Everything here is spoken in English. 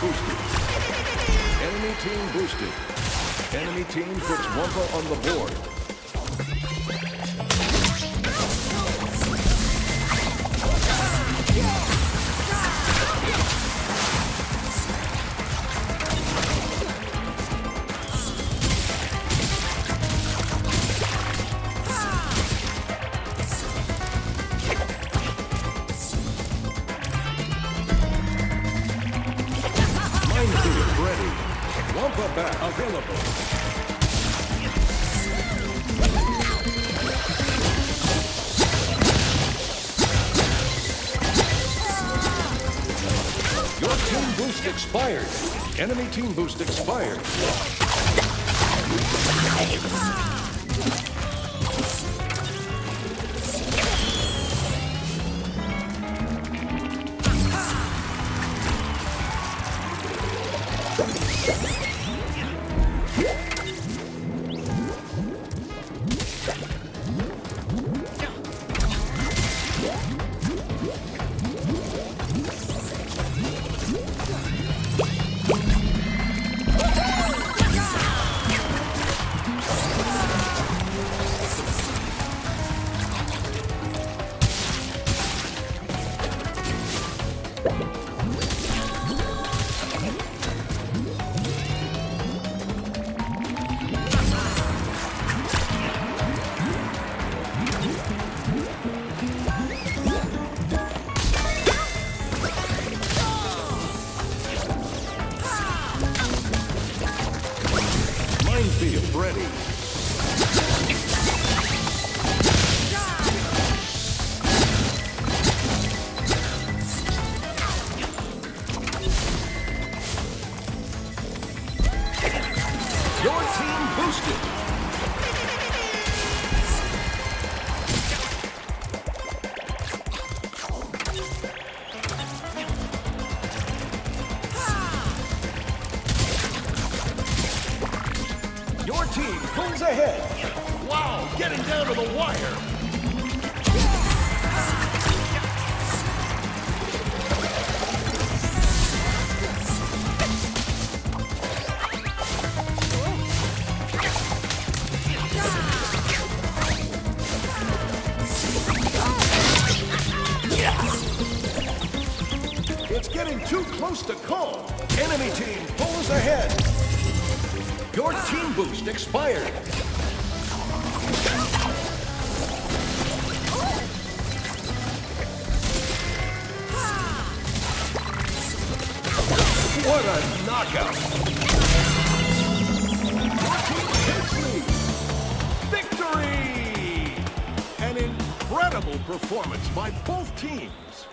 boosted. Enemy team boosted. Enemy team puts Wumpa on the board. Minefield ready. Wumpa bat available. Your team boost expired. Enemy team boost expired. Let's go. Minefield ready. Your team boosted. Team pulls ahead. Wow, getting down to the wire. It's getting too close to call. Enemy team pulls ahead. Your team boost expired. What a knockout! Victory! An incredible performance by both teams.